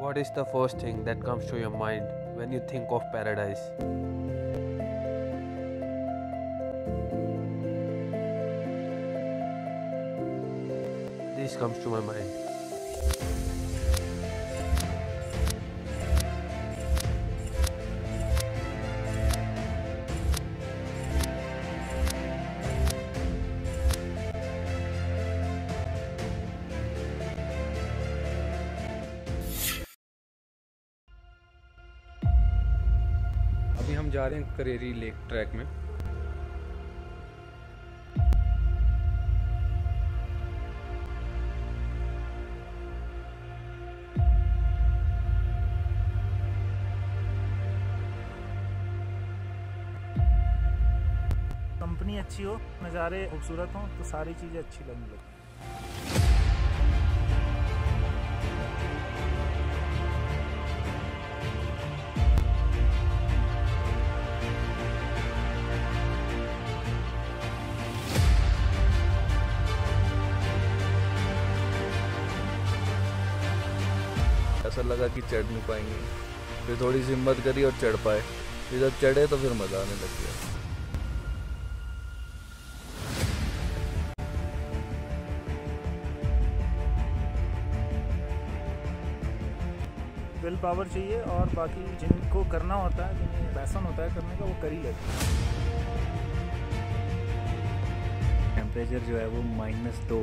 What is the first thing that comes to your mind when you think of paradise? This comes to my mind. हम जा रहे हैं Kareri lake trek में। Company अच्छी हो, नज़ारे खूबसूरत हों तो सारी चीज़ें अच्छी लगने लगती ऐसा लगा कि चढ़ नहीं पाएँगे। फिर थोड़ी सी हिम्मत करी और चढ़ पाए। फिर जब चढ़े तो फिर मज़ा आने लग गया। विल पावर चाहिए और बाकी जिनको करना होता है जिन्हें पैसन होता है करने का वो कर ही लेते हैं। टेम्परेचर जो है वो माइनस दो